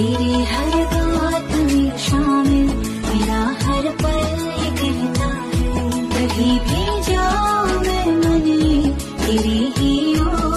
तेरी हर बात में शामिल मेरा हर पल कहता है कहीं भी जाऊँ मैं मने, तेरी ही